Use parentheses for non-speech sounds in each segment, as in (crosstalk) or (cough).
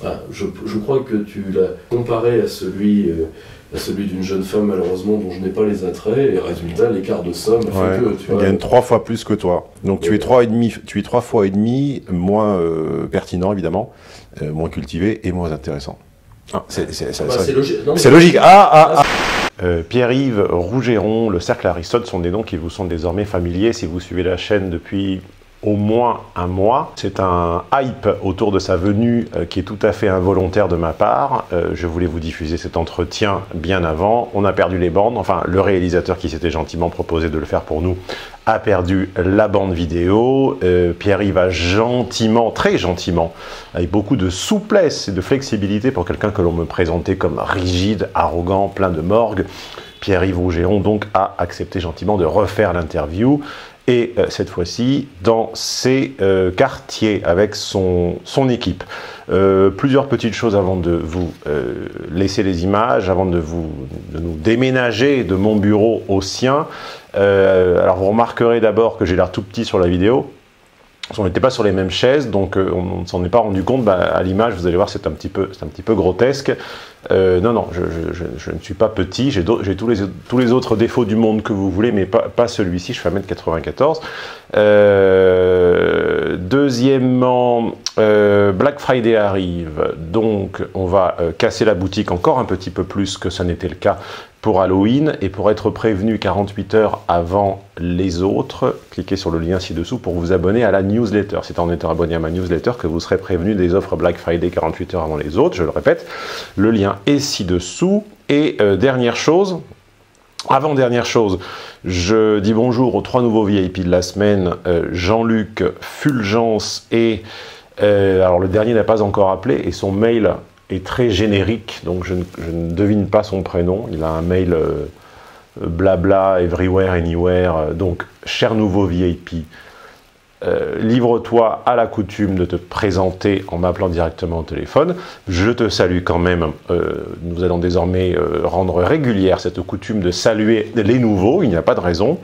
Voilà, je, je crois que tu l'as comparé à celui, euh, à celui d'une jeune femme, malheureusement, dont je n'ai pas les attraits, et résultat, l'écart de somme fait Ouais, que, tu gagne trois fois plus que toi. Donc tu es trois et demi, tu es trois fois et demi moins euh, pertinent évidemment, euh, moins cultivé et moins intéressant. Ah, c'est bah, c'est- logique. Mais-. Ah ah ah. Euh, Pierre-Yves Rougeron, le cercle Aristote sont des noms qui vous sont désormais familiers si vous suivez la chaîne depuis au moins un mois. C'est un hype autour de sa venue euh, qui est tout à fait involontaire de ma part. Euh, je voulais vous diffuser cet entretien bien avant. On a perdu les bandes. Enfin, le réalisateur qui s'était gentiment proposé de le faire pour nous a perdu la bande vidéo. Euh, Pierre-Yves a gentiment, très gentiment, avec beaucoup de souplesse et de flexibilité pour quelqu'un que l'on me présentait comme rigide, arrogant, plein de morgue. Pierre-Yves Rougeron donc a accepté gentiment de refaire l'interview et euh, cette fois-ci dans ses euh, quartiers avec son, équipe. Euh, plusieurs petites choses avant de vous laisser les images, avant de, de nous déménager de mon bureau au sien. Alors vous remarquerez d'abord que j'ai l'air tout petit sur la vidéo. On n'était pas sur les mêmes chaises, donc euh, on ne s'en est pas rendu compte. Bah, à l'image, vous allez voir, c'est un petit peu, c'est un petit peu grotesque. Euh, non, non, je, ne suis pas petit. J'ai tous les, tous les autres défauts du monde que vous voulez, mais pas, pas celui-ci. Je fais 1m94. Euh, deuxièmement, euh, Black Friday arrive, donc on va euh, casser la boutique encore un petit peu plus que ça n'était le cas pour Halloween. Et pour être prévenu 48 heures avant les autres, cliquez sur le lien ci-dessous pour vous abonner à la newsletter. C'est en étant abonné à ma newsletter que vous serez prévenu des offres Black Friday 48 heures avant les autres. Je le répète, le lien est ci-dessous. Et euh, dernière chose, avant-dernière chose, je dis bonjour aux trois nouveaux VIP de la semaine, euh, Jean-Luc, Fulgence et... euh, alors le dernier n'a pas encore appelé et son mail est très générique, donc je ne, devine pas son prénom. Il a un mail euh, blabla, everywhere, anywhere. donc, cher nouveau VIP, euh, livre-toi à la coutume de te présenter en m'appelant directement au téléphone. Je te salue quand même. Euh, nous allons désormais euh, rendre régulière cette coutume de saluer les nouveaux. Il n'y a pas de raison.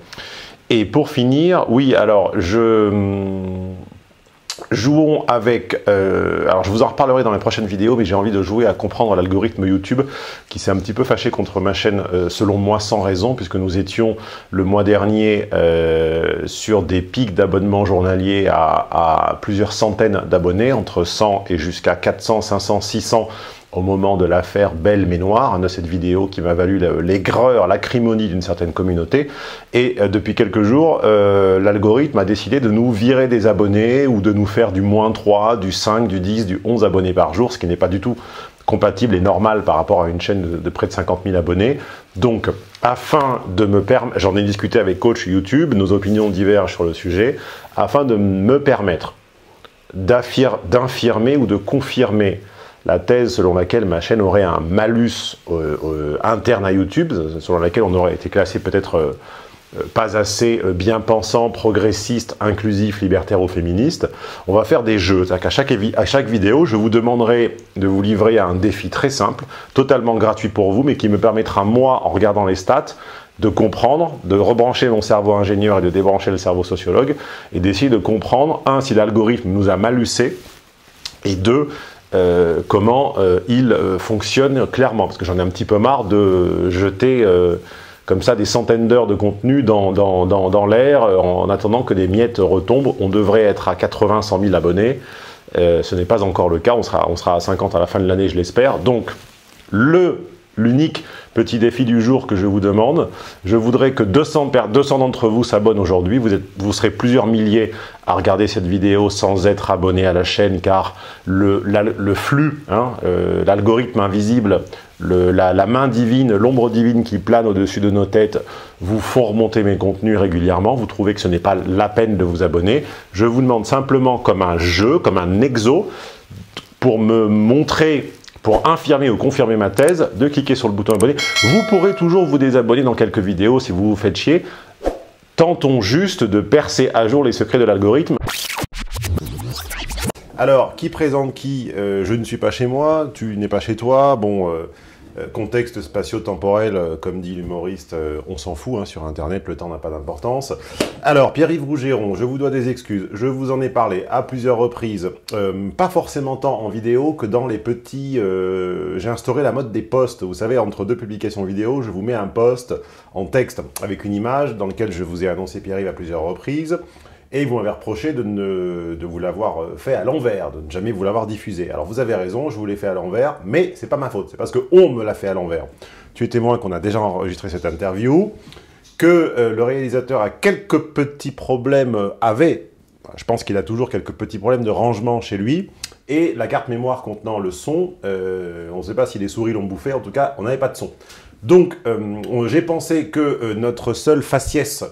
Et pour finir, oui, alors je hum, jouons avec. euh, alors je vous en reparlerai dans les prochaines vidéos, mais j'ai envie de jouer à comprendre l'algorithme YouTube qui s'est un petit peu fâché contre ma chaîne, euh, selon moi sans raison, puisque nous étions le mois dernier euh, sur des pics d'abonnements journaliers à, à plusieurs centaines d'abonnés, entre 100 et jusqu'à 400, 500, 600 au moment de l'affaire Belle mais Noire, de cette vidéo qui m'a valu la- l'aigreur, l'acrimonie d'une certaine communauté. Et euh, depuis quelques jours, euh, l'algorithme a décidé de nous virer des abonnés ou de nous faire du moins 3, du 5, du 10, du 11 abonnés par jour, ce qui n'est pas du tout compatible et normal par rapport à une chaîne de, de près de 50 000 abonnés. Donc, afin de me permettre, j'en ai discuté avec coach YouTube, nos opinions divergent sur le sujet, afin de me permettre d'infirmer ou de confirmer la thèse selon laquelle ma chaîne aurait un malus euh, euh, interne à YouTube, selon laquelle on aurait été classé peut-être euh, pas assez bien pensant, progressiste, inclusif, libertaire ou féministe. On va faire des jeux. C'est-à-dire qu'à chaque, évi- à chaque vidéo, je vous demanderai de vous livrer à un défi très simple, totalement gratuit pour vous, mais qui me permettra, moi, en regardant les stats, de comprendre, de rebrancher mon cerveau ingénieur et de débrancher le cerveau sociologue, et d'essayer de comprendre, un, si l'algorithme nous a malussé, et deux, euh, comment euh, il euh, fonctionne clairement. Parce que j'en ai un petit peu marre de jeter comme ça des centaines d'heures de contenu dans, l'air en attendant que des miettes retombent. On devrait être à 80, 100 000 abonnés. Ce n'est pas encore le cas. On sera, on sera à 50 à la fin de l'année, je l'espère. Donc, le l'unique petit défi du jour que je vous demande. Je voudrais que 200, per- 200 d'entre vous s'abonnent aujourd'hui. Vous, serez plusieurs milliers à regarder cette vidéo sans être abonnés à la chaîne car le, flux, hein, euh, l'algorithme invisible, le- la, la main divine, l'ombre divine qui plane au-dessus de nos têtes vous font remonter mes contenus régulièrement. Vous trouvez que ce n'est pas la peine de vous abonner. Je vous demande simplement comme un jeu, comme un exo, pour me montrer, pour infirmer ou confirmer ma thèse, de cliquer sur le bouton abonner. Vous pourrez toujours vous désabonner dans quelques vidéos si vous vous faites chier. Tentons juste de percer à jour les secrets de l'algorithme. Alors, qui présente qui? Euh, Je ne suis pas chez moi, tu n'es pas chez toi. Bon, euh, contexte spatio-temporel, euh, comme dit l'humoriste, euh, on s'en fout, hein, sur Internet, le temps n'a pas d'importance. Alors, Pierre-Yves Rougeron, je vous dois des excuses. Je vous en ai parlé à plusieurs reprises, pas forcément tant en vidéo que dans les petits... J'ai instauré la mode des posts. Vous savez, entre deux publications vidéo, je vous mets un post en texte avec une image dans lequel je vous ai annoncé Pierre-Yves à plusieurs reprises. Et vont m'avoir reproché de, ne, de vous l'avoir euh, fait à l'envers, de ne jamais vous l'avoir diffusé. Alors vous avez raison, je vous l'ai fait à l'envers, mais c'est pas ma faute, c'est parce qu'on me l'a fait à l'envers. Tu es témoin qu'on a déjà enregistré cette interview, que euh, le réalisateur a quelques petits problèmes, euh, avait, je pense qu'il a toujours quelques petits problèmes de rangement chez lui, et la carte mémoire contenant le son, on ne sait pas si les souris l'ont bouffé, en tout cas, on n'avait pas de son. Donc, euh, j'ai pensé que euh, notre seule faciès,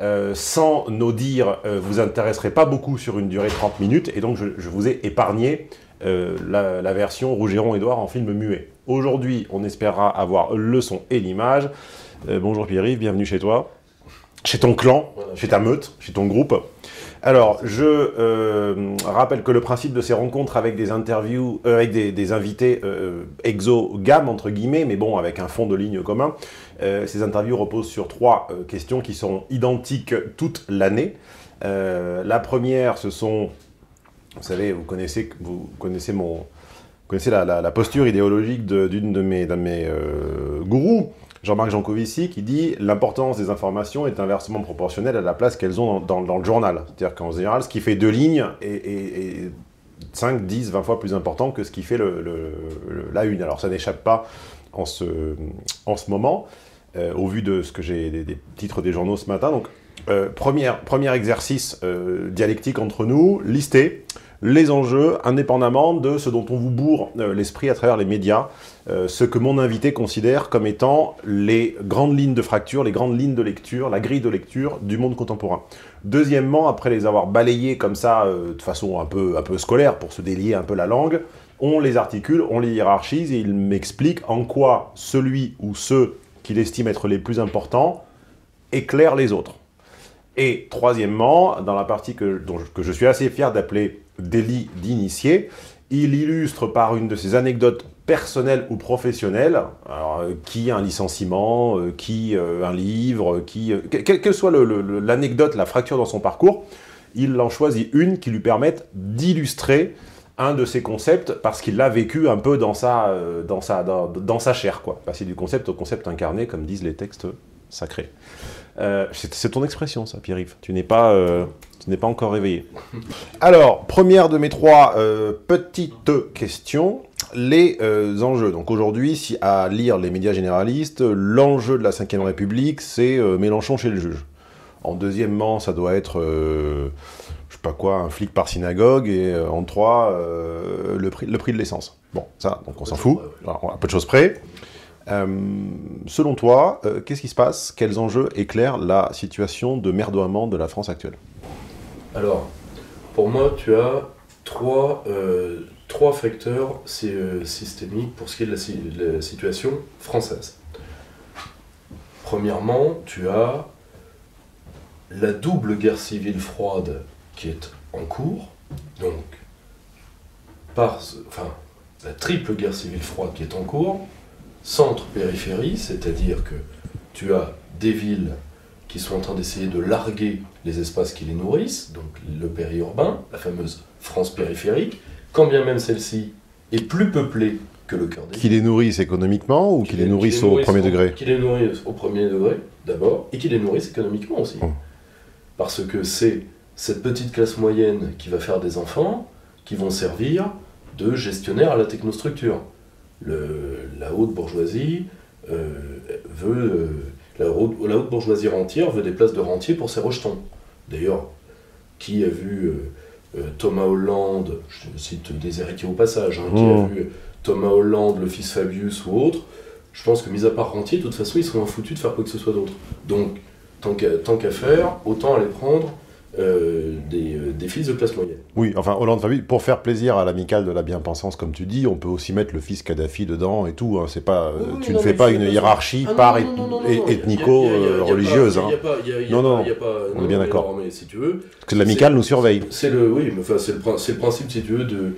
euh, sans nos dires, vous intéresserait pas beaucoup sur une durée de 30 minutes, et donc je, vous ai épargné la, version Rougeron-Édouard en film muet. Aujourd'hui, on espérera avoir le son et l'image. bonjour Pierre-Yves, bienvenue chez toi, chez ton clan, chez ta meute, chez ton groupe. Alors, je euh, rappelle que le principe de ces rencontres avec des interviews, euh, avec des, invités euh, exo-gamme, entre guillemets, mais bon, avec un fond de ligne commun, ces interviews reposent sur trois questions qui sont identiques toute l'année. la première, ce sont, vous savez, vous connaissez, vous connaissez mon, connaissez la, posture idéologique d'une de mes gourous, Jean-Marc Jancovici qui dit l'importance des informations est inversement proportionnelle à la place qu'elles ont dans, le journal. C'est-à-dire qu'en général, ce qui fait deux lignes est, 5, 10, 20 fois plus important que ce qui fait la une. Alors ça n'échappe pas en ce, en ce moment, euh, au vu de ce que j'ai des, titres des journaux ce matin. Donc, euh, premier, exercice euh, dialectique entre nous, lister les enjeux, indépendamment de ce dont on vous bourre l'esprit à travers les médias, euh, ce que mon invité considère comme étant les grandes lignes de fracture, les grandes lignes de lecture, la grille de lecture du monde contemporain. Deuxièmement, après les avoir balayés comme ça, euh, de façon un peu, un peu scolaire, pour se délier un peu la langue, on les articule, on les hiérarchise, et il m'explique en quoi celui ou ceux qu'il estime être les plus importants éclairent les autres. Et troisièmement, dans la partie que, que je suis assez fier d'appeler délit d'initié, il illustre par une de ses anecdotes personnel ou professionnel, alors, euh, qui un licenciement, euh, qui euh, un livre, qui quelle que soit l'anecdote, la fracture dans son parcours, il en choisit une qui lui permette d'illustrer un de ses concepts parce qu'il l'a vécu un peu dans sa, dans sa, dans, sa chair, quoi. Passer du concept au concept incarné, comme disent les textes sacrés. c'est ton expression, ça, Pierre-Yves. Tu n'es pas, tu n'es pas encore réveillé. Alors, première de mes trois petites questions les euh, enjeux. Donc aujourd'hui, si à lire les médias généralistes, l'enjeu de la Ve République, c'est euh, Mélenchon chez le juge. En deuxièmement, ça doit être, euh, je sais pas quoi, un flic par synagogue. Et en trois, le, prix, le prix de l'essence. Bon, ça, donc on s'en fout, alors, à peu de choses près. selon toi, qu'est-ce qui se passe? Quels enjeux éclairent la situation de merdoiement de la France actuelle? Alors, pour moi, tu as trois trois facteurs euh, systémiques pour ce qui est de la, situation française. Premièrement, tu as la double guerre civile froide qui est en cours, donc par, enfin, la triple guerre civile froide qui est en cours, centre-périphérie, c'est-à-dire que tu as des villes qui sont en train d'essayer de larguer les espaces qui les nourrissent, donc le périurbain, la fameuse France périphérique, quand bien même celle-ci est plus peuplée que le cœur des Qui les nourrissent économiquement ou qui, les, nourrissent au premier degré Qui les nourrissent au premier degré, d'abord, et qui les nourrissent économiquement aussi. Hum. Parce que c'est cette petite classe moyenne qui va faire des enfants qui vont servir de gestionnaire à la technostructure. la haute bourgeoisie euh, veut. Euh, la, haute, la, haute, bourgeoisie rentière veut des places de rentier pour ses rejetons. D'ailleurs, qui a vu. Euh, euh, Thomas Hollande, je cite des héritiers au passage, hein, qui a mmh. vu Thomas Hollande, le fils Fabius ou autre, je pense que mis à part Rentier, de toute façon, ils seront foutus de faire quoi que ce soit d'autre. Donc, tant qu'à faire, autant aller prendre euh, euh, des, fils de classe moyenne. Oui, enfin, Hollande, Fabius, pour faire plaisir à l'amicale de la bien-pensance, comme tu dis, on peut aussi mettre le fils Kadhafi dedans et tout. Hein, c'est pas, tu ne fais pas une hiérarchie par ethnico-religieuse. Non, non, on est bien d'accord. si tu veux, Parce que l'amicale nous surveille. C'est le, oui, mais enfin, c'est le, le, principe, si tu veux, de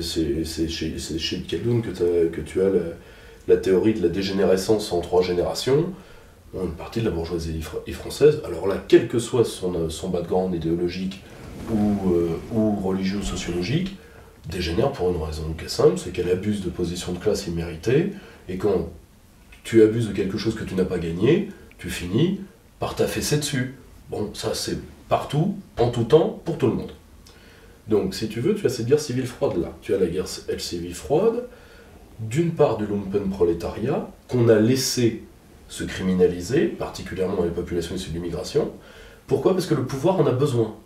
c'est chez, chez que, que, tu as la, théorie de la dégénérescence en trois générations. Une partie de la bourgeoisie française, alors là, quel que soit son, son background idéologique ou, ou religieux ou sociologique, dégénère pour une raison très simple, c'est qu'elle abuse de position de classe imméritée, et quand tu abuses de quelque chose que tu n'as pas gagné, tu finis par t'affaisser dessus. Bon, ça c'est partout, en tout temps, pour tout le monde. Donc, si tu veux, tu as cette guerre civile froide là. Tu as la guerre civile froide, d'une part du lumpen prolétariat, qu'on a laissé se criminaliser, particulièrement dans les populations issues de l'immigration. Pourquoi? Parce que le pouvoir en a besoin.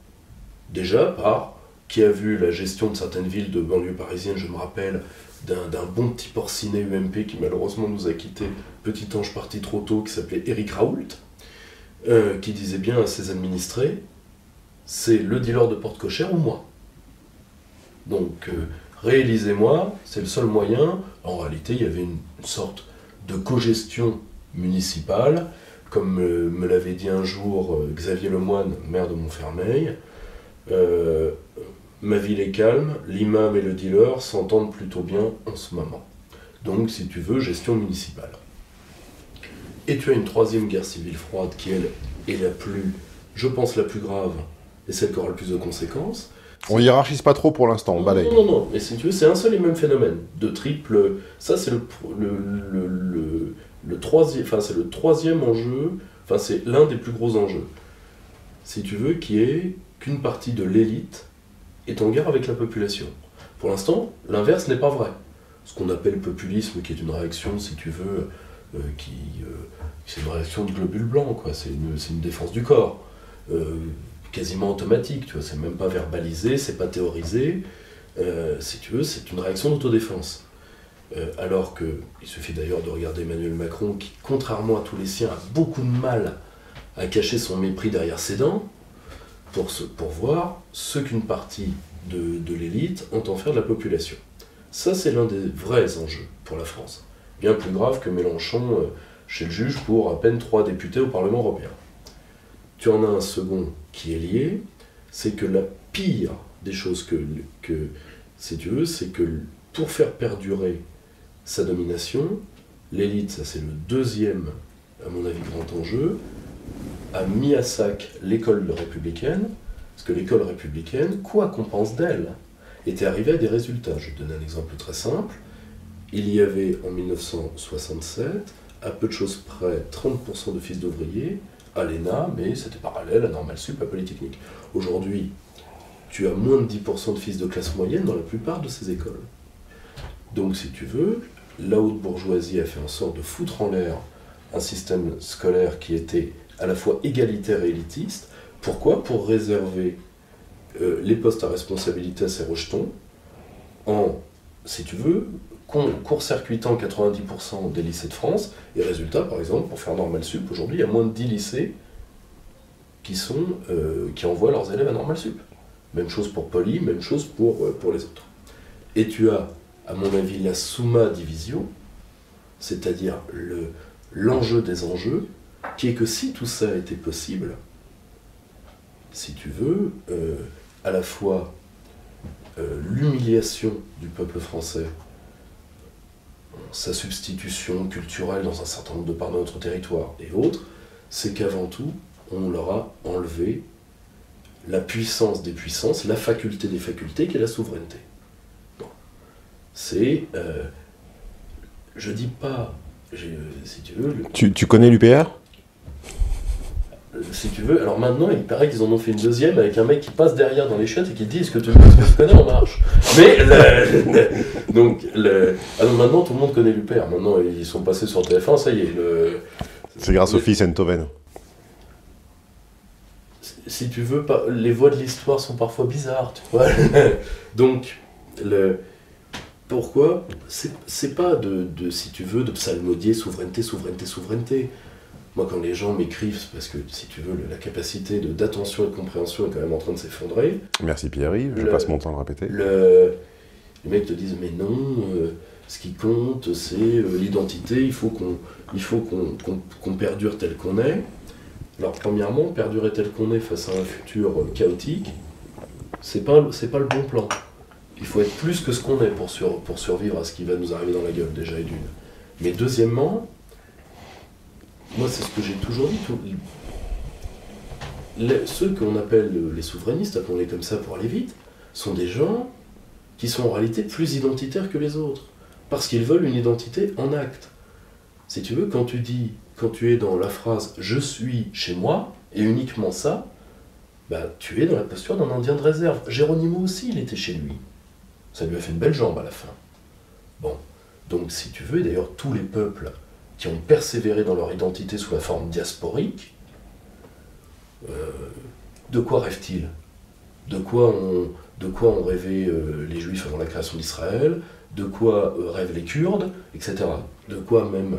Déjà par qui a vu la gestion de certaines villes de banlieue parisienne, je me rappelle d'un bon petit porcinet UMP qui malheureusement nous a quitté, petit ange parti trop tôt, qui s'appelait Eric Raoult, euh, qui disait bien à ses administrés, c'est le dealer de porte cochère ou moi? Donc, euh, réalisez-moi, c'est le seul moyen. En réalité, il y avait une, sorte de cogestion municipale, comme euh, me l'avait dit un jour Xavier Lemoine, maire de Montfermeil ma ville est calme, l'imam et le dealer s'entendent plutôt bien en ce moment. Donc, si tu veux, gestion municipale. Et tu as une troisième guerre civile froide qui, elle, est la plus, je pense, la plus grave et celle qui aura le plus de conséquences. On hiérarchise pas trop pour l'instant, on balaye. Non, non, non, mais si tu veux, c'est un seul et même phénomène, de triple. Ça, c'est le, le, le, le, troisième, c'est le troisième enjeu, enfin, c'est l'un des plus gros enjeux, si tu veux, qui est qu'une partie de l'élite est en guerre avec la population. Pour l'instant, l'inverse n'est pas vrai. Ce qu'on appelle populisme, qui est une réaction, si tu veux, euh, qui, euh, c'est une réaction de globules blancs, quoi. C'est une, une, défense du corps, euh, quasiment automatique, tu vois. C'est même pas verbalisé, c'est pas théorisé. si tu veux, c'est une réaction d'autodéfense. Alors que, il suffit d'ailleurs de regarder Emmanuel Macron, qui, contrairement à tous les siens, a beaucoup de mal à cacher son mépris derrière ses dents pour, pour voir ce qu'une partie de, de l'élite entend faire de la population. Ça, c'est l'un des vrais enjeux pour la France. Bien plus grave que Mélenchon euh, chez le juge pour à peine trois députés au Parlement européen. Tu en as un second qui est lié, c'est que la pire des choses que, que si tu veux, c'est que pour faire perdurer sa domination, l'élite, ça c'est le deuxième, à mon avis, grand enjeu, a mis à sac l'école républicaine, parce que l'école républicaine, quoi qu'on pense d'elle, était arrivée à des résultats. Je vais te donner un exemple très simple. Il y avait en 1967, à peu de choses près, 30% de fils d'ouvriers à l'ENA, mais c'était parallèle à Normal Sup, à Polytechnique. Aujourd'hui, tu as moins de 10% de fils de classe moyenne dans la plupart de ces écoles. Donc, si tu veux, la haute bourgeoisie a fait en sorte de foutre en l'air un système scolaire qui était à la fois égalitaire et élitiste. Pourquoi? Pour réserver euh, les postes à responsabilité à ces rejetons en, si tu veux, court-circuitant 90% des lycées de France. Et résultat, par exemple, pour faire Normal Sup, aujourd'hui, il y a moins de 10 lycées euh, qui envoient leurs élèves à Normal Sup. Même chose pour Poly, même chose pour, euh, pour les autres. Et tu as, à mon avis, la summa division, c'est-à-dire l'enjeu des enjeux, qui est que si tout ça était possible, si tu veux, euh, à la fois euh, l'humiliation du peuple français, sa substitution culturelle dans un certain nombre de parts de notre territoire et autres, c'est qu'avant tout, on leur a enlevé la puissance des puissances, la faculté des facultés, qui est la souveraineté. C'est, euh, je dis pas, si tu veux... Tu, tu connais l'UPR si tu veux. Alors maintenant, il paraît qu'ils en ont fait une deuxième avec un mec qui passe derrière dans les chiottes et qui dit Est-ce que tu, connais En Marche? Mais donc, alors maintenant, tout le monde connaît l'UPR. Maintenant, ils sont passés sur TF1, ça y est. C'est grâce au fils Enthoven. Si tu veux, les voix de l'histoire sont parfois bizarres, tu vois. (laughs) donc, le, pourquoi C'est pas de, de, si tu veux, de psalmodier souveraineté, souveraineté, souveraineté. Moi, quand les gens m'écrivent, c'est parce que, si tu veux, la capacité d'attention et de compréhension est quand même en train de s'effondrer. Merci Pierre-Yves, je passe mon temps à le répéter. Le, les mecs te disent, mais non, euh, ce qui compte, c'est euh, l'identité, il faut qu'on perdure tel qu'on est. Alors, premièrement, perdurer tel qu'on est face à un futur euh, chaotique, c'est pas, pas le bon plan. Il faut être plus que ce qu'on est pour, pour survivre à ce qui va nous arriver dans la gueule, déjà et d'une. Mais deuxièmement, moi c'est ce que j'ai toujours dit, ceux qu'on appelle les souverainistes, appelons-les comme ça pour aller vite, sont des gens qui sont en réalité plus identitaires que les autres. Parce qu'ils veulent une identité en acte. Si tu veux, quand tu dis, quand tu es dans la phrase je suis chez moi, et uniquement ça, bah, tu es dans la posture d'un Indien de réserve. Géronimo aussi, il était chez lui. Ça lui a fait une belle jambe à la fin. Bon, donc si tu veux, d'ailleurs tous les peuples qui ont persévéré dans leur identité sous la forme diasporique, euh, de quoi rêvent-ils? De quoi, ont, de quoi ont rêvé euh, les Juifs avant la création d'Israël? De quoi euh, rêvent les Kurdes Etc. De quoi même,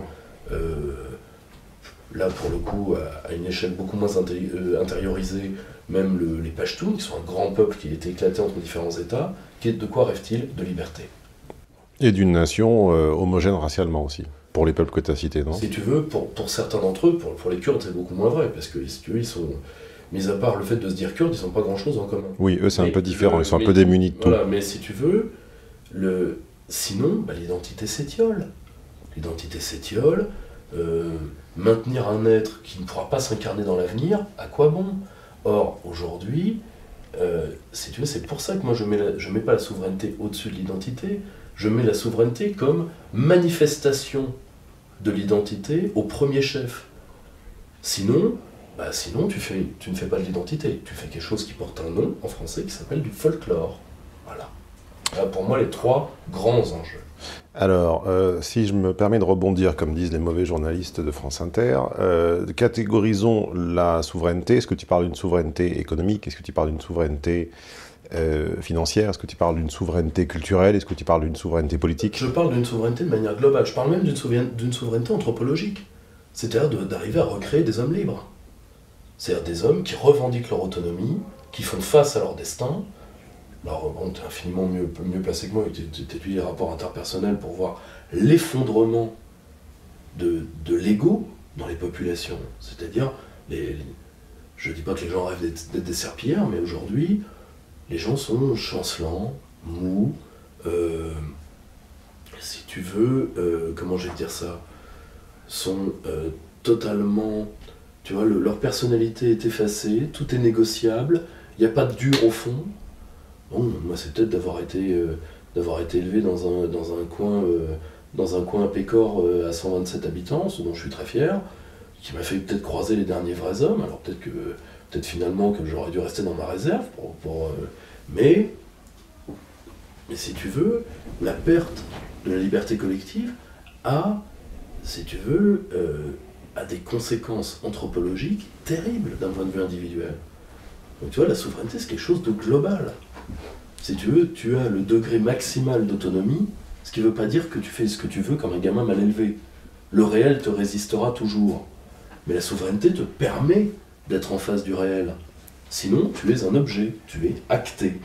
là pour le coup, à, une échelle beaucoup moins intériorisée, même les Pashtuns, qui sont un grand peuple qui est éclaté entre différents États, de quoi rêvent-ils De liberté. Et d'une nation homogène racialement aussi pour les peuples que tu as cités, non? Si tu veux, pour, pour certains d'entre eux, pour, pour, les Kurdes, c'est beaucoup moins vrai, parce que si tu veux, ils sont. Mis à part le fait de se dire Kurdes, ils n'ont pas grand-chose en commun. Oui, eux, c'est un peu différent, ils sont un peu démunis de tout. Voilà, mais si tu veux, le... sinon, bah, l'identité s'étiole. L'identité s'étiole. Euh, maintenir un être qui ne pourra pas s'incarner dans l'avenir, à quoi bon? Or, aujourd'hui, euh, c'est pour ça que moi je ne mets, pas la souveraineté au-dessus de l'identité, je mets la souveraineté comme manifestation de l'identité au premier chef. Sinon, bah tu, tu ne fais pas de l'identité, tu fais quelque chose qui porte un nom en français qui s'appelle du folklore. Voilà. Voilà. Pour moi, les trois grands enjeux. Alors, euh, si je me permets de rebondir, comme disent les mauvais journalistes de France Inter, euh, catégorisons la souveraineté. Est-ce que tu parles d'une souveraineté économique? Est-ce que tu parles d'une souveraineté euh, financière? Est-ce que tu parles d'une souveraineté culturelle? Est-ce que tu parles d'une souveraineté politique? Je parle d'une souveraineté de manière globale. Je parle même d'une souveraineté anthropologique. C'est-à-dire d'arriver à recréer des hommes libres. C'est-à-dire des hommes qui revendiquent leur autonomie, qui font face à leur destin. Alors, tu es infiniment mieux, mieux placé que moi, tu étudies les rapports interpersonnels pour voir l'effondrement de, de l'ego dans les populations. C'est-à-dire, je ne dis pas que les gens rêvent d'être des serpillères, mais aujourd'hui, les gens sont chancelants, mous, euh, si tu veux, euh, comment je vais dire ça, sont euh, totalement, tu vois, leur personnalité est effacée, tout est négociable, il n'y a pas de dur au fond. Bon, moi c'est peut-être d'avoir été, d'avoir été élevé dans un, dans un coin, dans un coin à Pécor à 127 habitants, ce dont je suis très fier, qui m'a fait peut-être croiser les derniers vrais hommes, alors peut-être que peut-être finalement que j'aurais dû rester dans ma réserve euh, mais, mais si tu veux, la perte de la liberté collective a, si tu veux, euh, a des conséquences anthropologiques terribles d'un point de vue individuel. Donc tu vois, la souveraineté, c'est quelque chose de global. Si tu veux, tu as le degré maximal d'autonomie, ce qui ne veut pas dire que tu fais ce que tu veux comme un gamin mal élevé. Le réel te résistera toujours. Mais la souveraineté te permet d'être en face du réel. Sinon, tu es un objet, tu es acté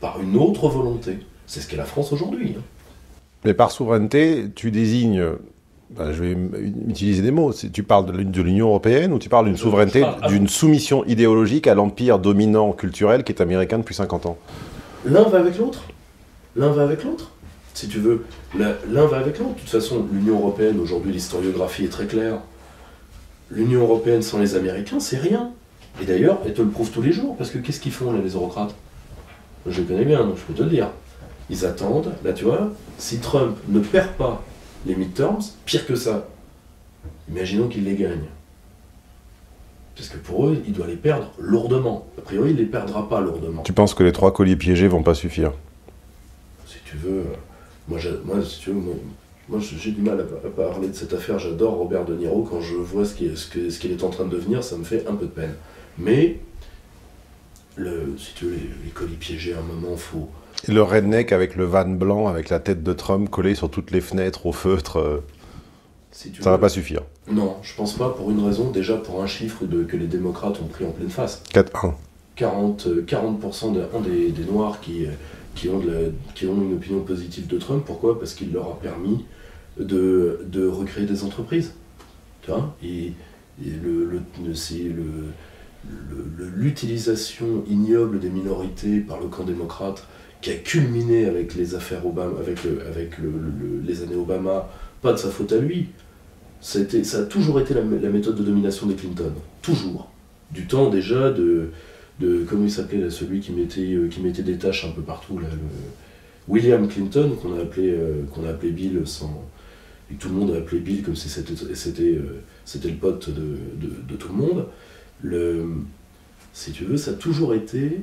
par une autre volonté. C'est ce qu'est la France aujourd'hui. Hein. Mais par souveraineté, tu désignes, ben, je vais utiliser des mots, tu parles de l'Union européenne ou tu parles d'une souveraineté, d'une soumission idéologique à l'empire dominant culturel qui est américain depuis 50 ans? L'un va avec l'autre. L'un va avec l'autre. Si tu veux, l'un va avec l'autre. De toute façon, l'Union européenne, aujourd'hui, l'historiographie est très claire l'Union européenne sans les Américains, c'est rien. Et d'ailleurs, elle te le prouve tous les jours, parce que qu'est-ce qu'ils font, là, les eurocrates? Je connais bien, donc je peux te le dire. Ils attendent, là tu vois, si Trump ne perd pas les midterms, pire que ça, imaginons qu'il les gagne. Parce que pour eux, il doit les perdre lourdement. A priori, il ne les perdra pas lourdement. Tu penses que les trois colis piégés vont pas suffire? Si tu veux, moi, moi si tu veux, moi, j'ai du mal à, parler de cette affaire. J'adore Robert De Niro. Quand je vois ce qu'il ce est en train de devenir, ça me fait un peu de peine. Mais, le, si tu veux, les, colis piégés, à un moment, faut. Le redneck avec le van blanc, avec la tête de Trump collée sur toutes les fenêtres au feutre, euh, ça ne va pas suffire. Non, je pense pas pour une raison. Déjà pour un chiffre de, que les démocrates ont pris en pleine face. 4-1. 40, 40% des, des, Noirs qui, qui, ont de qui ont une opinion positive de Trump. Pourquoi? Parce qu'il leur a permis de, de recréer des entreprises. Tu vois? Et, le, le, c'est l'utilisation ignoble des minorités par le camp démocrate qui a culminé avec les affaires Obama, avec, avec les années Obama, pas de sa faute à lui. Ça a, toujours été la, méthode de domination des Clinton. Toujours. Du temps déjà de. de comment il s'appelait celui qui mettait, euh, qui mettait des tâches un peu partout là, William Clinton, qu'on a, appelé, euh, qu'on a appelé Bill sans. Et tout le monde a appelé Bill comme si euh, c'était le pote de, de, tout le monde. Le, si tu veux, ça a toujours été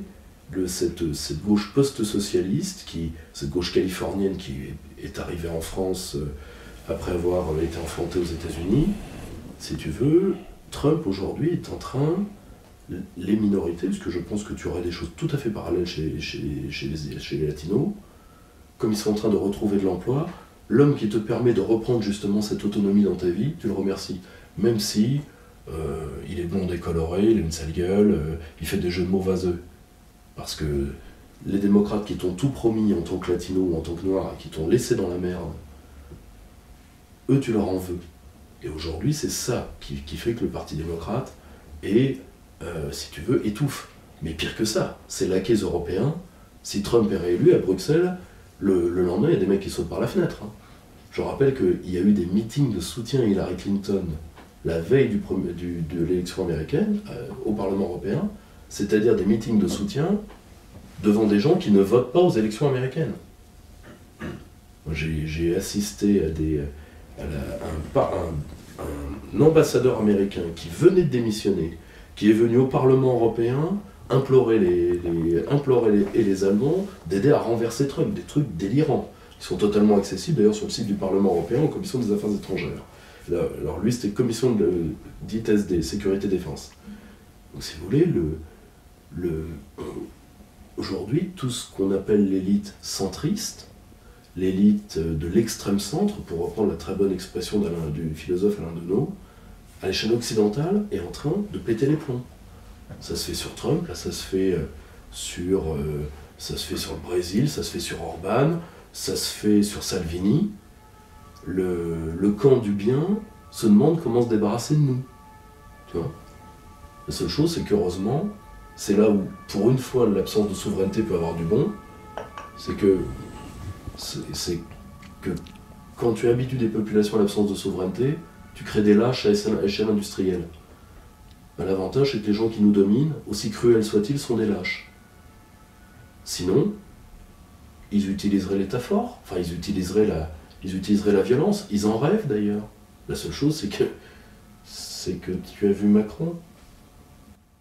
cette, gauche post-socialiste, cette gauche californienne qui est, arrivée en France après avoir été enfronté aux États-Unis, si tu veux, Trump aujourd'hui est en train, les minorités, parce que je pense que tu aurais des choses tout à fait parallèles chez, les, latinos, comme ils sont en train de retrouver de l'emploi, l'homme qui te permet de reprendre justement cette autonomie dans ta vie, tu le remercies. Même si euh, il est blond et coloré, il a une sale gueule, euh, il fait des jeux de mots vaseux. Parce que les démocrates qui t'ont tout promis en tant que latino ou en tant que noir, qui t'ont laissé dans la merde, eux, tu leur en veux. Et aujourd'hui, c'est ça qui, fait que le Parti démocrate est, euh, si tu veux, étouffe. Mais pire que ça, c'est laquais européens. Si Trump est réélu à Bruxelles, le, lendemain, il y a des mecs qui sautent par la fenêtre. Hein. Je rappelle qu'il y a eu des meetings de soutien à Hillary Clinton la veille de l'élection américaine euh, au Parlement européen, c'est-à-dire des meetings de soutien devant des gens qui ne votent pas aux élections américaines. J'ai assisté à des, un, ambassadeur américain qui venait de démissionner, qui est venu au Parlement européen implorer les, implorer et les Allemands d'aider à renverser Trump, des trucs délirants, qui sont totalement accessibles d'ailleurs sur le site du Parlement européen en commission des affaires étrangères. alors lui, c'était commission dite SD, sécurité défense. Donc si vous voulez, le, le, aujourd'hui, tout ce qu'on appelle l'élite centriste, l'élite de l'extrême centre, pour reprendre la très bonne expression du philosophe Alain Deneau, à l'échelle occidentale, est en train de péter les plombs. Ça se fait sur Trump, là ça se fait euh, sur, euh, ça se fait sur le Brésil, ça se fait sur Orban, ça se fait sur Salvini. Le, le camp du bien se demande comment se débarrasser de nous. Tu vois? La seule chose, c'est qu'heureusement, c'est là où, pour une fois, l'absence de souveraineté peut avoir du bon, c'est que c'est que quand tu habitues des populations à l'absence de souveraineté, tu crées des lâches à échelle, industrielle. Ben, l'avantage, c'est que les gens qui nous dominent, aussi cruels soient-ils, sont des lâches. Sinon, ils utiliseraient l'état fort, enfin ils utiliseraient, la, ils utiliseraient la violence, ils en rêvent d'ailleurs. La seule chose, c'est que, c'est que tu as vu Macron,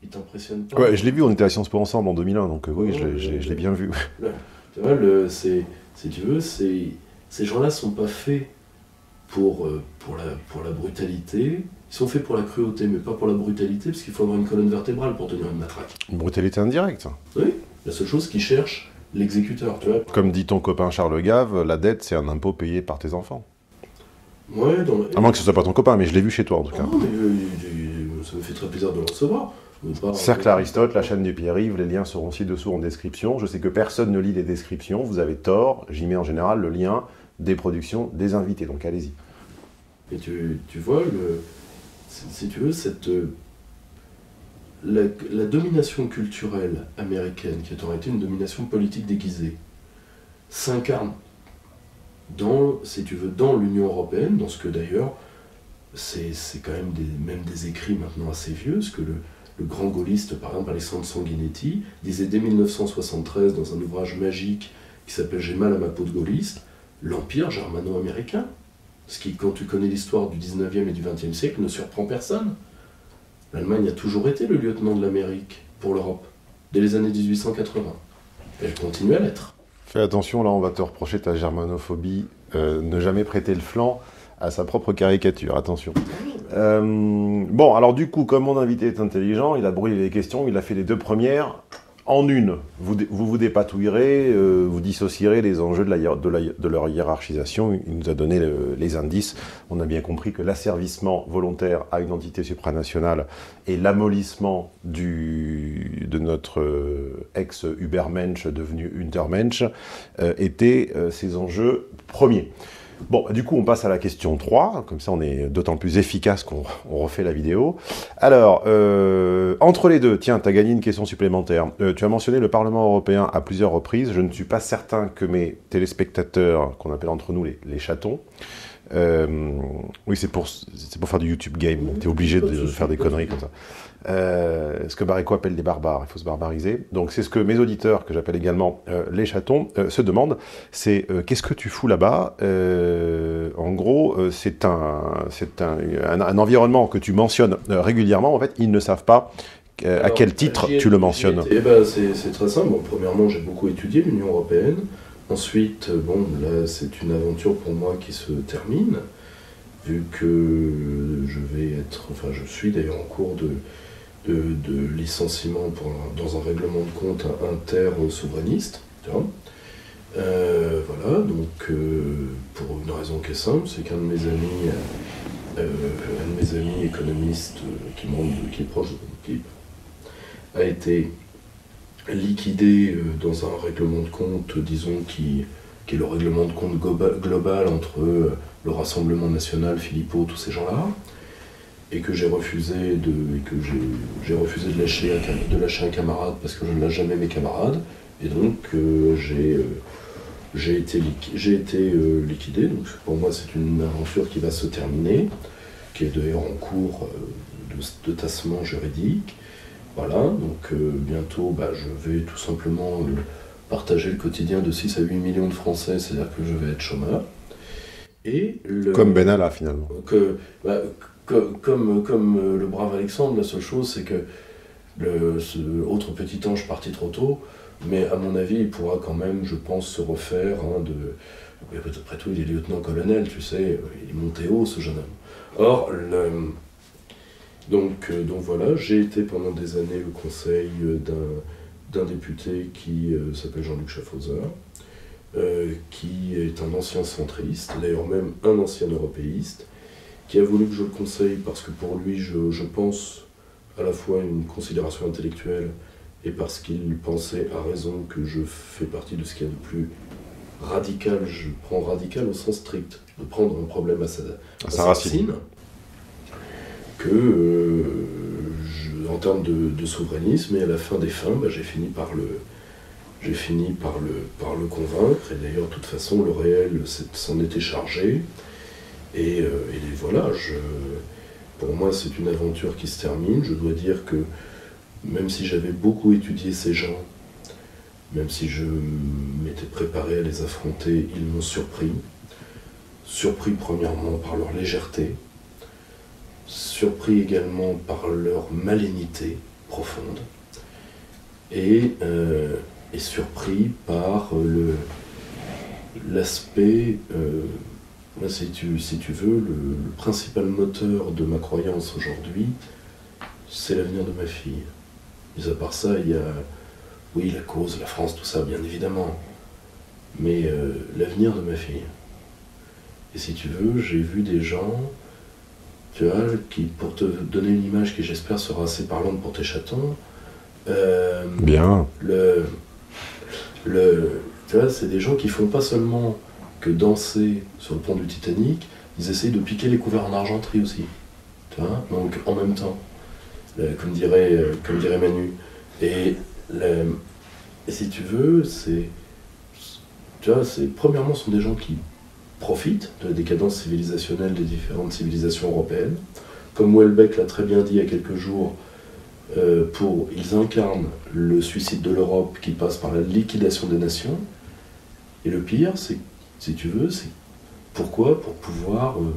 il t'impressionne pas. Ouais, je l'ai vu, on était à Sciences Po ensemble en 2001, donc euh, oui, je l'ai bien vu. tu vois, c'est si tu veux, ces, gens-là sont pas faits pour, euh, pour, la, pour la brutalité. Ils sont faits pour la cruauté, mais pas pour la brutalité, parce qu'il faut avoir une colonne vertébrale pour tenir une matraque. Une brutalité indirecte. Oui, la seule chose qui cherche l'exécuteur, tu vois. Comme dit ton copain Charles Gave, la dette, c'est un impôt payé par tes enfants. Ouais, dans À moins que ce soit pas ton copain, mais je l'ai vu chez toi en tout cas. Non, mais euh, ça me fait très plaisir de le recevoir. Cercle Aristote, la chaîne du Pierre-Yves, les liens seront ci-dessous en description. Je sais que personne ne lit les descriptions, vous avez tort, j'y mets en général le lien des productions des invités, donc allez-y. Et tu, vois, le, si tu veux, cette, la, domination culturelle américaine, qui a été une domination politique déguisée, s'incarne dans, si tu veux, dans l'Union européenne, dans ce que d'ailleurs, c'est quand même des, même des écrits maintenant assez vieux, ce que le, le grand gaulliste, par exemple Alessandro Sanguinetti, disait dès 1973 dans un ouvrage magique qui s'appelle J'ai mal à ma peau de gaulliste, l'empire germano-américain. Ce qui, quand tu connais l'histoire du 19e et du 20e siècle, ne surprend personne. L'Allemagne a toujours été le lieutenant de l'Amérique pour l'Europe, dès les années 1880. Elle continue à l'être. Fais attention, là on va te reprocher ta germanophobie, euh, ne jamais prêter le flanc à sa propre caricature, attention. Euh, bon, alors du coup, comme mon invité est intelligent, il a brûlé les questions, il a fait les deux premières en une. Vous vous, dépatouillerez, euh, vous dissocierez les enjeux de, leur hiérarchisation. Il nous a donné les indices. On a bien compris que l'asservissement volontaire à une entité supranationale et l'amollissement de notre euh, ex-Übermensch devenu Untermensch étaient ces enjeux premier. Bon, du coup, on passe à la question 3, comme ça on est d'autant plus efficace qu'on refait la vidéo. Alors, euh, entre les deux, tiens, tu as gagné une question supplémentaire. Euh, tu as mentionné le Parlement européen à plusieurs reprises. Je ne suis pas certain que mes téléspectateurs, qu'on appelle entre nous les, les chatons, euh, oui, c'est pour, pour faire du YouTube game. Tu es obligé de faire des conneries comme ça. Euh, ce que Barreco appelle des barbares, il faut se barbariser. Donc c'est ce que mes auditeurs, que j'appelle également euh, les chatons, se demandent, c'est qu'est-ce que tu fous là-bas? En gros, c'est un, un, un, environnement que tu mentionnes régulièrement. En fait, ils ne savent pas à quel titre tu le mentionnes. Eh ben, c'est très simple. premièrement, j'ai beaucoup étudié l'Union Européenne. Ensuite, bon, là, c'est une aventure pour moi qui se termine, vu que je vais être, enfin, je suis d'ailleurs en cours de, de, licenciement dans un règlement de compte inter-souverainiste. Euh, voilà, donc euh, pour une raison qui est simple, c'est qu'un de mes amis, euh, un de mes amis économistes qui, qui est proche de mon équipe, a été liquidé euh, dans un règlement de compte, disons, qui, est le règlement de compte global entre euh, le Rassemblement national, Philippot, tous ces gens-là, et que j'ai refusé de, que j'ai refusé de lâcher, un, camarade parce que je ne lâche jamais mes camarades, et donc euh, j'ai été, liquidé, donc pour moi c'est une aventure qui va se terminer, qui est d'ailleurs en cours de tassement juridique, voilà, donc euh, bientôt, bah, je vais tout simplement euh, partager le quotidien de 6 à 8 millions de Français, c'est-à-dire que je vais être chômeur. Et Comme Benalla, finalement. Que, bah, comme, comme euh, le brave Alexandre, la seule chose, c'est que le, ce autre petit ange parti trop tôt, mais à mon avis, il pourra quand même, je pense, se refaire hein, de... Après tout, il est lieutenant-colonel, tu sais, il est monté haut, ce jeune homme. Or, le, donc, euh, donc voilà, j'ai été pendant des années le conseil euh, d'un député qui euh, s'appelle Jean-Luc Schaffhauser, qui est un ancien centriste, d'ailleurs même un ancien européiste, qui a voulu que je le conseille parce que pour lui, je, je pense à la fois une considération intellectuelle et parce qu'il pensait à raison que je fais partie de ce qu'il y a de plus radical, je prends radical au sens strict, de prendre un problème à sa, racine que euh, en termes de, souverainisme, et à la fin des fins, bah, j'ai fini par le, j'ai fini par le, par le convaincre, et d'ailleurs, de toute façon, le réel s'en était chargé. Et, euh, voilà, pour moi, c'est une aventure qui se termine. Je dois dire que même si j'avais beaucoup étudié ces gens, même si je m'étais préparé à les affronter, ils m'ont surpris. Surpris premièrement par leur légèreté, surpris également par leur malignité profonde et, euh, surpris par le, l'aspect, euh, si, tu, veux, le, principal moteur de ma croyance aujourd'hui, c'est l'avenir de ma fille. Mais à part ça, il y a, oui, la cause, la France, tout ça, bien évidemment, mais euh, l'avenir de ma fille. Et si tu veux, j'ai vu des gens tu vois, qui, pour te donner une image qui j'espère sera assez parlante pour tes chatons. Euh, Bien. Le, le, tu vois, c'est des gens qui font pas seulement que danser sur le pont du Titanic, ils essayent de piquer les couverts en argenterie aussi. Tu vois, donc en même temps, comme, dirait, euh, comme dirait Manu. Et, et si tu veux, c'est. Tu vois, c'est, premièrement, ce sont des gens qui profitent de la décadence civilisationnelle des différentes civilisations européennes. Comme Welbeck l'a très bien dit il y a quelques jours, euh, pour, ils incarnent le suicide de l'Europe qui passe par la liquidation des nations. Et le pire, c'est, si tu veux, c'est pourquoi? Pour pouvoir, euh,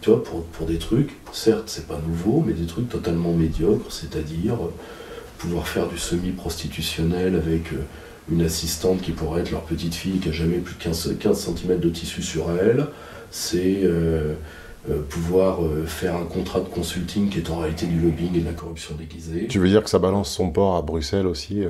tu vois, pour, pour, des trucs, certes, c'est pas nouveau, mais des trucs totalement médiocres, c'est-à-dire euh, pouvoir faire du semi-prostitutionnel avec une assistante qui pourrait être leur petite fille qui a jamais plus de 15, 15 cm de tissu sur elle, c'est euh, euh, pouvoir euh, faire un contrat de consulting qui est en réalité du lobbying et de la corruption déguisée. Tu veux dire que ça balance son port à Bruxelles aussi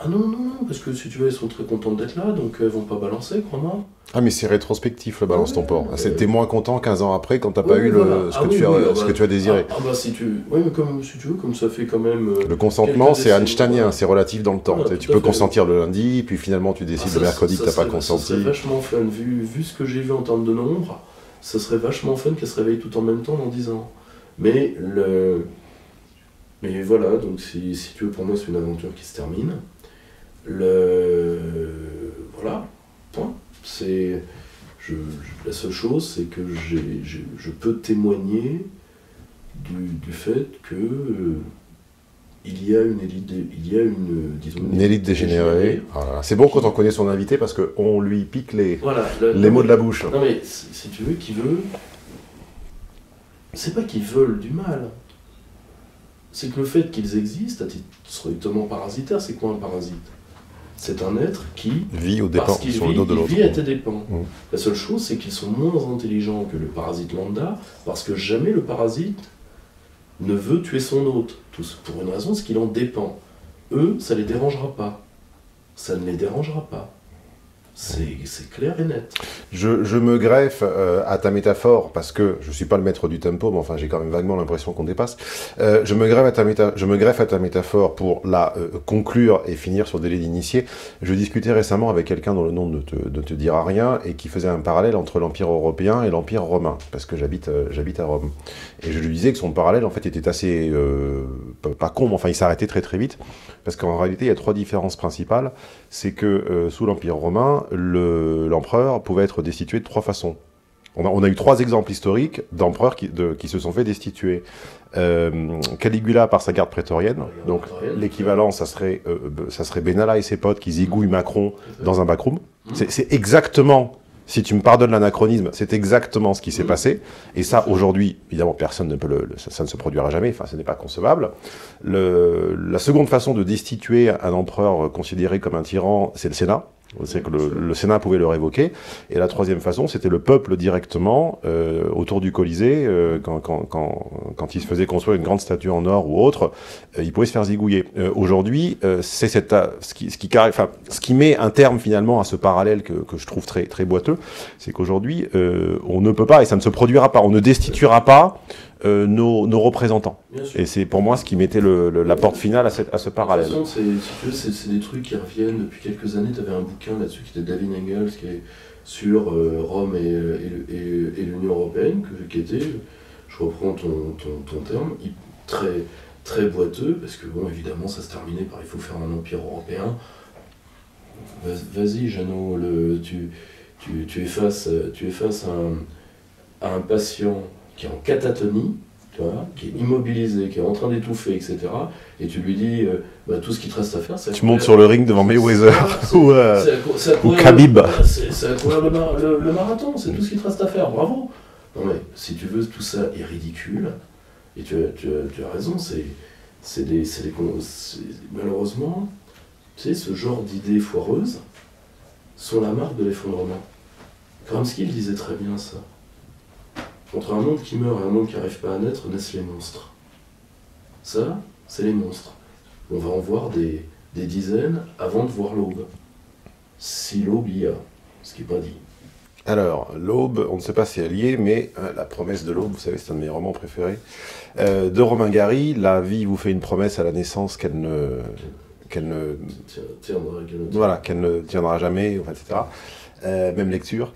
Ah non, non, non, parce que si tu veux, elles sont très contentes d'être là, donc elles vont pas balancer, crois-moi. Ah, mais c'est rétrospectif le balance ton port. C'était moins content 15 ans après quand t'as pas eu ce, Ah que, tu as, désiré. Ah, ah bah si tu. Oui, mais comme si tu veux, comme ça fait quand même. euh, Le consentement, c'est einsteinien, c'est relatif dans le temps. Tu peux consentir le lundi, puis finalement tu décides Ah, le mercredi que t'as pas consenti. serait vachement fun, vu, vu ce que j'ai vu en termes de nombre, ça serait vachement fun qu'elle se réveille tout en même temps dans 10 ans. Mais le. Mais voilà, donc si, si tu veux, pour moi, c'est une aventure qui se termine. Le. Voilà, point. C'est. Je, je- la seule chose, c'est que je peux témoigner du, du fait que. euh, il y a une élite, dé- il y a une, disons, Une élite dégénérée. C'est bon quand on connaît son invité parce qu'on lui pique les, Voilà, le- les mots de la bouche. Non mais si, si tu veux, qui veut. C'est pas qu'ils veulent du mal. C'est que le fait qu'ils existent, à titre strictement parasitaire, c'est quoi un parasite? C'est un être qui, Vie au dépend parce qu'il sur vit, le dos de il l'autre. vit à tes dépens. Mm. La seule chose, c'est qu'ils sont moins intelligents que le parasite lambda, parce que jamais le parasite ne veut tuer son hôte. Tout pour une raison, c'est qu'il en dépend. Eux, ça les dérangera pas. Ça ne les dérangera pas. C'est clair et net. Je, je me greffe euh, à ta métaphore parce que je suis pas le maître du tempo, mais enfin j'ai quand même vaguement l'impression qu'on dépasse. Euh, je, me greffe à ta je me greffe à ta métaphore pour la euh, conclure et finir sur délai d'initié. Je discutais récemment avec quelqu'un dont le nom ne te, ne te dira rien et qui faisait un parallèle entre l'Empire européen et l'Empire romain, parce que j'habite euh, j'habite à Rome. Et je lui disais que son parallèle en fait était assez euh, pas, con, mais enfin il s'arrêtait très très vite, parce qu'en réalité il y a trois différences principales. C'est que euh, sous l'Empire romain, le- l'empereur pouvait être destitué de trois façons. On a, on a eu trois exemples historiques d'empereurs qui, de- qui se sont fait destituer. Euh, Caligula par sa garde prétorienne, donc l'équivalent, ça serait, euh, ça serait Benalla et ses potes qui zigouillent Macron dans un backroom. C'est exactement, si tu me pardonnes l'anachronisme, c'est exactement ce qui s'est Mhm. passé. Et ça, aujourd'hui, évidemment, personne ne peut le, le- ça, ça ne se produira jamais. Enfin, ce n'est pas concevable. Le, la seconde façon de destituer un empereur considéré comme un tyran, c'est le Sénat. C'est que le, le Sénat pouvait le révoquer. Et la troisième façon, c'était le peuple directement euh, autour du Colisée, euh, quand, quand, quand, quand il se faisait construire une grande statue en or ou autre, euh, il pouvait se faire zigouiller. Euh, Aujourd'hui, euh, c'est cette, euh, ce qui, ce qui, enfin, ce qui met un terme finalement à ce parallèle que, que je trouve très, très boiteux, c'est qu'aujourd'hui, on ne peut pas, et ça ne se produira pas, on ne destituera pas euh, nos, nos représentants. Et c'est pour moi ce qui mettait le, le- la porte finale à, cette, à ce De parallèle. toute façon, c'est, si des trucs qui reviennent depuis quelques années. Tu avais un bouquin là-dessus qui était David Engels, qui est sur euh, Rome et, euh, et le- et- et l'Union Européenne, que- qui était, je reprends ton, ton, ton terme, très, très boiteux, parce que, bon, évidemment, ça se terminait par il faut faire un empire européen. Vas- Vas-y, Jeannot, le, tu, tu, tu es face, tu es face à, un, à un patient qui est en catatonie, tu vois, qui est immobilisé, qui est en train d'étouffer, etc. Et tu lui dis, euh, bah, tout ce qui te reste à faire, c'est... Tu montes sur le ring devant Mayweather (laughs) ou, euh, Khabib. le- C'est courir le, mar- le- le marathon, c'est tout ce qui te reste à faire, bravo Non mais, si tu veux, tout ça est ridicule, et tu as, tu tu as raison, c'est c'est des, des Malheureusement, tu sais, ce genre d'idées foireuses sont la marque de l'effondrement. Gramsci il disait très bien ça. Entre un monde qui meurt et un monde qui n'arrive pas à naître, naissent les monstres. Ça, c'est les monstres. On va en voir des, des dizaines avant de voir l'aube. Si l'aube y a, ce qui n'est pas dit. Alors, l'aube, on ne sait pas si elle y est, mais euh, la promesse de l'aube, vous savez, c'est un de mes romans préférés, euh, de Romain Gary. La vie vous fait une promesse à la naissance qu'elle ne, qu'elle ne, tiendra qu'elle ne- voilà, qu'elle ne tiendra jamais, etc. Euh, même lecture.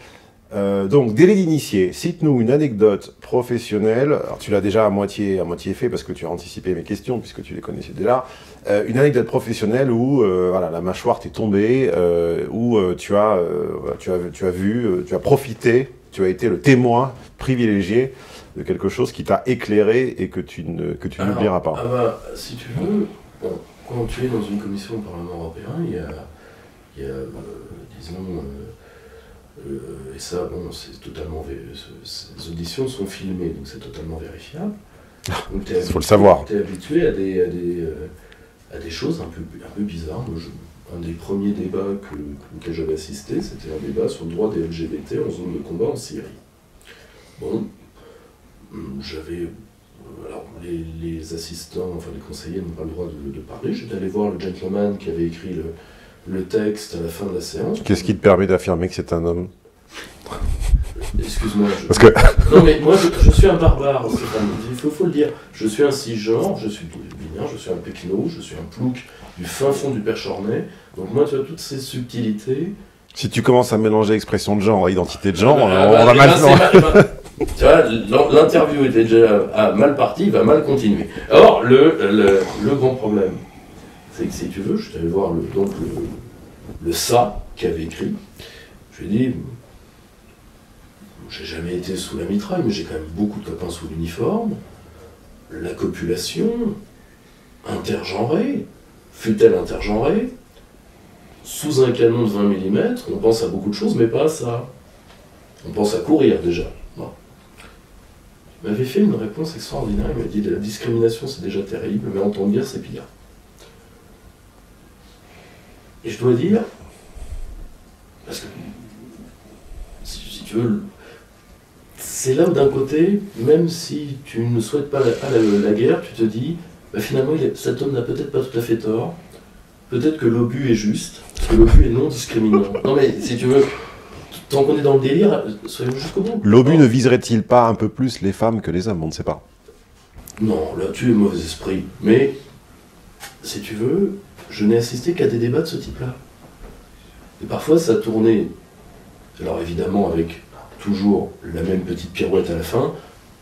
Euh, donc, délai d'initié, cite-nous une anecdote professionnelle. Alors, tu l'as déjà à moitié, à moitié fait parce que tu as anticipé mes questions puisque tu les connaissais déjà. Euh, une anecdote professionnelle où euh, voilà, la mâchoire t'est tombée, euh, où euh, tu, as, tu, as, tu as vu, tu as profité, tu as été le témoin privilégié de quelque chose qui t'a éclairé et que tu ne que tu n'oublieras pas. Ah bah, si tu veux, bon, quand tu es dans une commission au Parlement européen, il y a, il y a disons, et ça, bon, c'est totalement, ces auditions sont filmées, donc c'est totalement vérifiable. Donc t'es Faut le savoir. T'es habitué à des, à des, euh, à des choses un peu, un peu bizarres. Moi, je- un des premiers débats que, auxquels j'avais assisté, c'était un débat sur le droit des LGBT en zone de combat en Syrie. Bon, hum, j'avais euh, alors, les, assistants, enfin les conseillers n'ont pas le droit de, parler. J'étais allé voir le gentleman qui avait écrit le, texte à la fin de la séance. Qu'est-ce qui te permet d'affirmer que c'est un homme? Excuse-moi. Parce que... Non, mais moi, je, suis un barbare, il faut, faut, le dire. Je suis un cisgenre, je suis bien, je suis un péquino, je suis un plouc du fin fond du Perchornay. Donc moi, tu as toutes ces subtilités. Si tu commences à mélanger expression de genre identité de genre, on, va mal... tu vois, l'interview était déjà mal partie, il va mal continuer. Or, le, le, grand problème, c'est que si tu veux, je suis allé voir le, donc le, ça qui avait écrit. Je lui ai dit, j'ai jamais été sous la mitraille, mais j'ai quand même beaucoup de copains sous l'uniforme. La copulation, intergenrée, fut-elle intergenrée, sous un canon de 20 mm, on pense à beaucoup de choses, mais pas à ça. On pense à courir déjà. Il m'avait fait une réponse extraordinaire. Il m'a dit la discrimination c'est déjà terrible, mais entendre dire c'est pire. Et je dois dire, parce que si, tu veux, c'est là où d'un côté, même si tu ne souhaites pas la, guerre, tu te dis, bah, finalement cet homme n'a peut-être pas tout à fait tort, peut-être que l'obus est juste, parce que l'obus est non discriminant. (laughs) Non mais si tu veux, tant qu'on est dans le délire, soyons jusqu'au bout. L'obus ne viserait-il pas un peu plus les femmes que les hommes? On ne sait pas. Non, là tu es mauvais esprit. Mais, si tu veux, je n'ai assisté qu'à des débats de ce type-là. Et parfois ça tournait, alors évidemment avec toujours la même petite pirouette à la fin,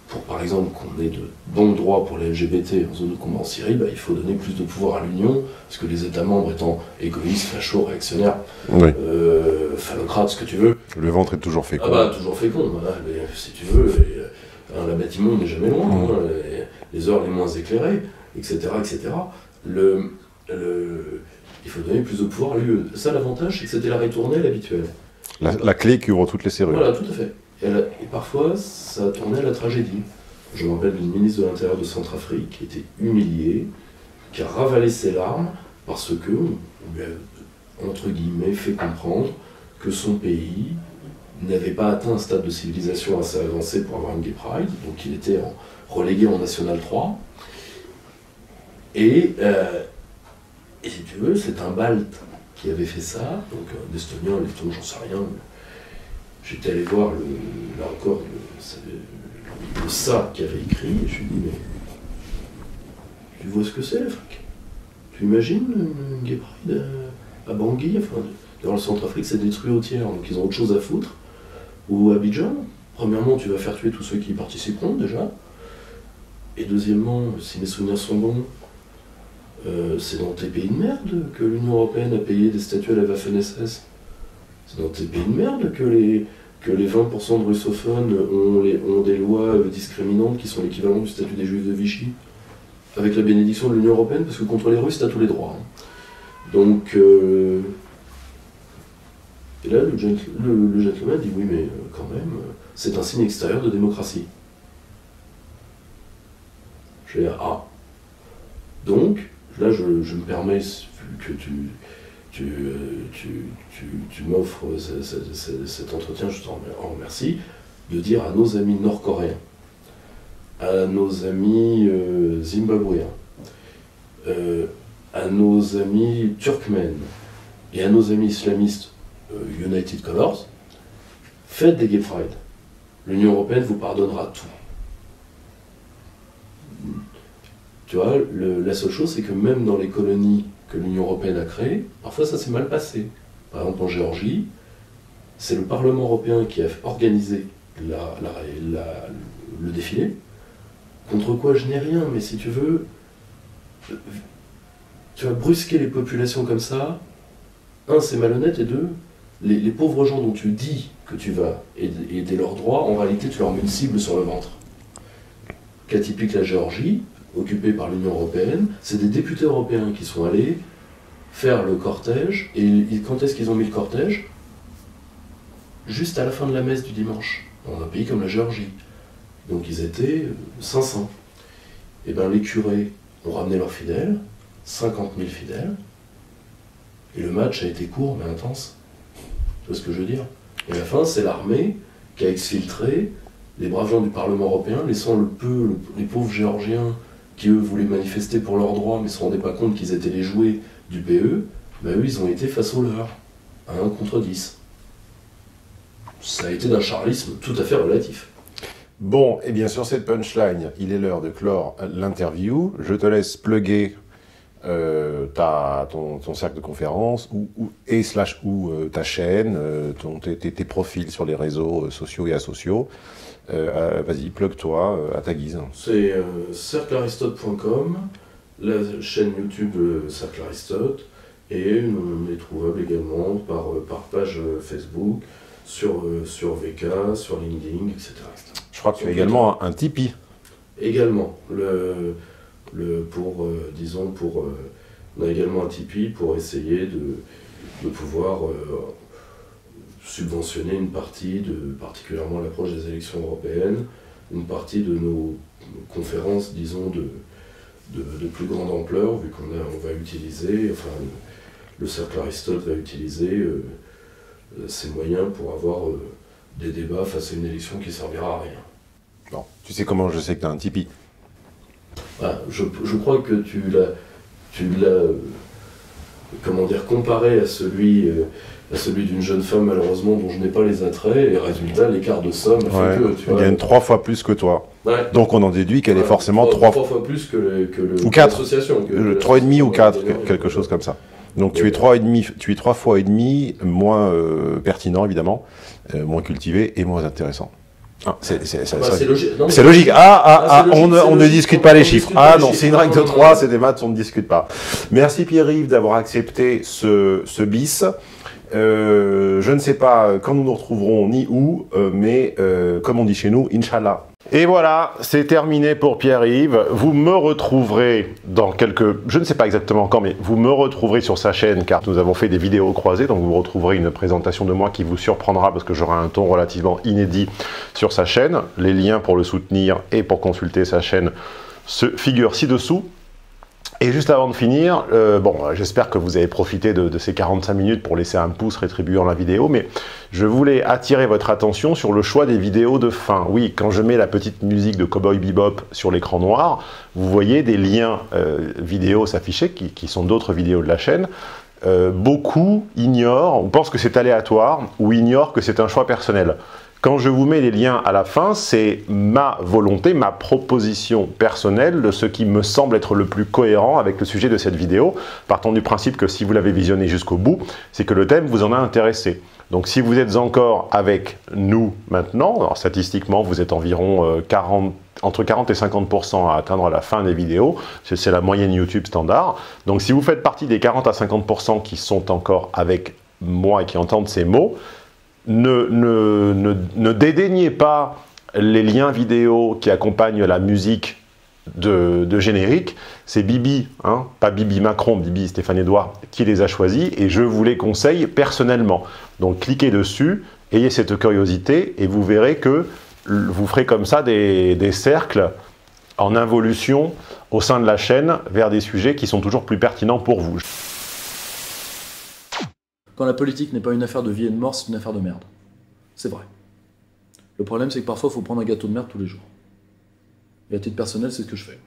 pour par exemple qu'on ait de bons droits pour les LGBT en zone de combat en Syrie, bah, il faut donner plus de pouvoir à l'Union, parce que les États membres étant égoïstes, fachos, réactionnaires, euh, phallocrates, ce que tu veux. Le ventre est toujours fécond. Ah bah, toujours fécond, si tu veux. Et, la bâtiment n'est jamais loin, hein, les, heures les moins éclairées, etc. etc. Le, il faut donner plus de pouvoir à l'UE. Ça, l'avantage, c'est que c'était la ritournelle habituelle. La, la, clé qui ouvre toutes les serrures. Voilà, tout à fait. Et, parfois, ça a tourné à la tragédie. Je me rappelle d'une ministre de l'Intérieur de Centrafrique qui était humiliée, qui a ravalé ses larmes parce que on lui a, entre guillemets, fait comprendre que son pays n'avait pas atteint un stade de civilisation assez avancé pour avoir une gay pride, donc il était relégué en National 3. Et, euh, et si tu veux, c'est un Balte qui avait fait ça, donc un Estonien, un Letton, j'en sais rien, J'étais allé voir, le, là encore, ça qui avait écrit, et je lui ai dit, mais tu vois ce que c'est l'Afrique Tu imagines une gay pride à Bangui enfin, Dans le Centrafrique, c'est détruit au tiers, donc ils ont autre chose à foutre. Ou à Abidjan, premièrement, tu vas faire tuer tous ceux qui y participeront déjà. Et deuxièmement, si mes souvenirs sont bons, euh, c'est dans tes pays de merde que l'Union Européenne a payé des statues à la Waffen-SS. C'est dans tes pays de merde que les, que les 20% de russophones ont, des lois discriminantes qui sont l'équivalent du statut des juifs de Vichy, avec la bénédiction de l'Union Européenne, parce que contre les Russes, tu as tous les droits. Hein. Donc, euh, et là, le, gentleman dit oui, mais euh, quand même, c'est un signe extérieur de démocratie. Je vais dire, ah. Donc, là, je, me permets, vu que tu, tu, tu, m'offres cet entretien, je t'en remercie, de dire à nos amis nord-coréens, à nos amis euh, zimbabwéens, euh, à nos amis turkmènes et à nos amis islamistes euh, United Colors, faites des Gay Pride. L'Union Européenne vous pardonnera tout. Tu vois, la seule chose, c'est que même dans les colonies que l'Union européenne a créé, parfois ça s'est mal passé. Par exemple en Géorgie, c'est le Parlement européen qui a organisé le défilé, contre quoi je n'ai rien, mais si tu veux, tu vas brusquer les populations comme ça, un, c'est malhonnête, et deux, les, pauvres gens dont tu dis que tu vas aider, leurs droits, en réalité, tu leur mets une cible sur le ventre. Cas typique la Géorgie, occupée par l'Union européenne, c'est des députés européens qui sont allés faire le cortège. Et quand est-ce qu'ils ont mis le cortège? Juste à la fin de la messe du dimanche, dans un pays comme la Géorgie. Donc ils étaient 500. Et bien les curés ont ramené leurs fidèles, 50 000 fidèles, et le match a été court mais intense. Tu vois ce que je veux dire? Et à la fin, c'est l'armée qui a exfiltré les braves gens du Parlement européen, laissant le peu, les pauvres Géorgiens qui eux voulaient manifester pour leurs droits mais se rendaient pas compte qu'ils étaient les jouets du PE, ben eux ils ont été face au leur, à 1 contre 10. Ça a été d'un charlisme tout à fait relatif. Bon, et bien sur cette punchline, il est l'heure de clore l'interview. Je te laisse plugger euh, ta, ton, cercle de conférence ou, et slash ou euh, ta chaîne, euh, tes, profils sur les réseaux sociaux et asociaux. Vas-y, plug-toi à ta guise. C'est cerclearistote.com, la chaîne YouTube Cercle Aristote, et on est trouvable également par, par page Facebook, sur, sur VK, sur LinkedIn, etc. Je crois que tu as également un Tipeee. Également. Le, le, pour, euh, disons, pour, euh, on a également un Tipeee pour essayer de, de pouvoir euh, subventionner une partie, de, particulièrement l'approche des élections européennes, une partie de nos conférences, disons, de, de, plus grande ampleur, vu qu'on on va utiliser, enfin, le, cercle Aristote va utiliser ces moyens pour avoir des débats face à une élection qui servira à rien. Bon, tu sais comment je sais que tu as un Tipeee je, je, crois que tu l'as, tu l'as, comment dire, comparé à celui, euh, à celui d'une jeune femme malheureusement dont je n'ai pas les attraits et résultat l'écart de somme fait que tu gagne trois fois plus que toi. Donc on en déduit qu'elle est forcément trois, fois plus que, le, que le ou quatre, trois et demi ou quatre, quelque chose comme ça. Donc tu es trois et demi, tu es trois fois et demi moins euh, pertinent évidemment, euh, moins cultivé et moins intéressant. Ah, c'est logique. C'est logique. Ah, ah, ah, on, ne discute pas les chiffres. Ah non, c'est une règle de 3, c'est des maths, on ne discute pas. Merci Pierre-Yves d'avoir accepté ce, ce bis. Euh, je ne sais pas quand nous nous retrouverons ni où, euh, mais euh, comme on dit chez nous, Inch'Allah. Et voilà, c'est terminé pour Pierre-Yves. Vous me retrouverez dans quelques... Je ne sais pas exactement quand, mais vous me retrouverez sur sa chaîne car nous avons fait des vidéos croisées, donc vous retrouverez une présentation de moi qui vous surprendra parce que j'aurai un ton relativement inédit sur sa chaîne. Les liens pour le soutenir et pour consulter sa chaîne se figurent ci-dessous. Et juste avant de finir, euh, bon, j'espère que vous avez profité de, ces 45 minutes pour laisser un pouce rétribuant la vidéo, mais je voulais attirer votre attention sur le choix des vidéos de fin. Oui, quand je mets la petite musique de Cowboy Bebop sur l'écran noir, vous voyez des liens euh, vidéo s'afficher, qui, sont d'autres vidéos de la chaîne. Euh, beaucoup ignorent, ou pensent que c'est aléatoire, ou ignorent que c'est un choix personnel. Quand je vous mets les liens à la fin, c'est ma volonté, ma proposition personnelle de ce qui me semble être le plus cohérent avec le sujet de cette vidéo, partant du principe que si vous l'avez visionné jusqu'au bout, c'est que le thème vous en a intéressé. Donc si vous êtes encore avec nous maintenant, statistiquement vous êtes environ 40, euh, entre 40 et 50% à atteindre à la fin des vidéos, c'est la moyenne YouTube standard. Donc si vous faites partie des 40 à 50% qui sont encore avec moi et qui entendent ces mots, ne, ne, dédaignez pas les liens vidéo qui accompagnent la musique de, générique. C'est Bibi, hein, pas Bibi Macron, Bibi Stéphane Edouard, qui les a choisis et je vous les conseille personnellement. Donc cliquez dessus, ayez cette curiosité et vous verrez que vous ferez comme ça des, des cercles en involution au sein de la chaîne vers des sujets qui sont toujours plus pertinents pour vous quand la politique n'est pas une affaire de vie et de mort, c'est une affaire de merde. C'est vrai. Le problème, c'est que parfois, il faut prendre un gâteau de merde tous les jours. Et à titre personnel, c'est ce que je fais.